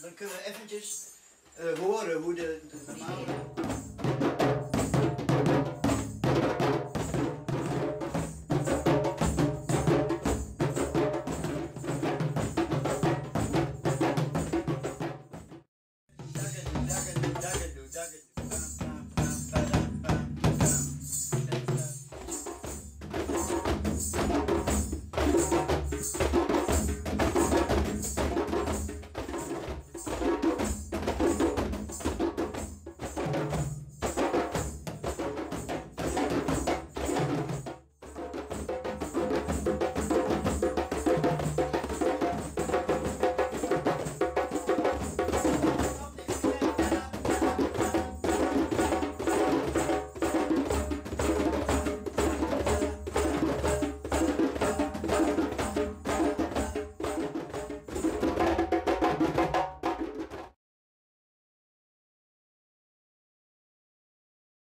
dan kunnen we eventjes eh, horen hoe de, de normale